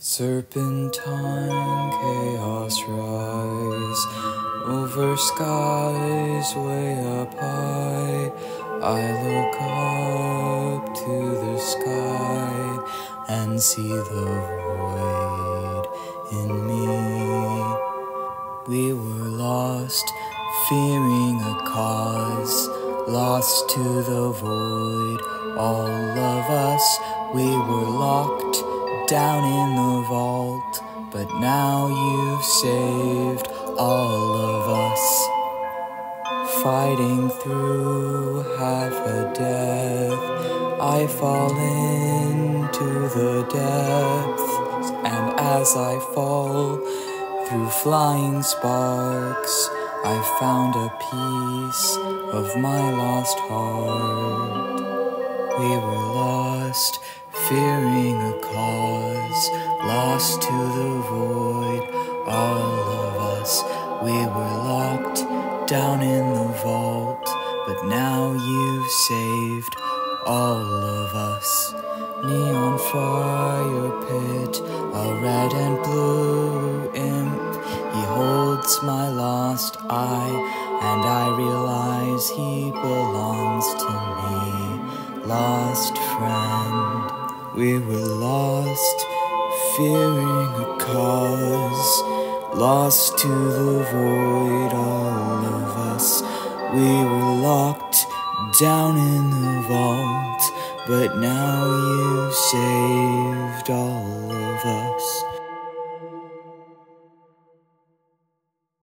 Serpentine chaos rise over skies way up high. I look up to the sky and see the void in me. We were lost, fearing a cause, lost to the void. All of us, we were locked down in the vault, but now you've saved all of us. Fighting through half a death, I fall into the depths, and as I fall through flying sparks, I found a piece of my lost heart. We were fearing a cause, lost to the void, all of us. We were locked down in the vault, but now you've saved all of us. Neon fire pit, a red and blue imp. He holds my lost eye, and I realize he belongs to me, lost friend. We were lost, fearing a cause, lost to the void, all of us. We were locked down in the vault, but now you us.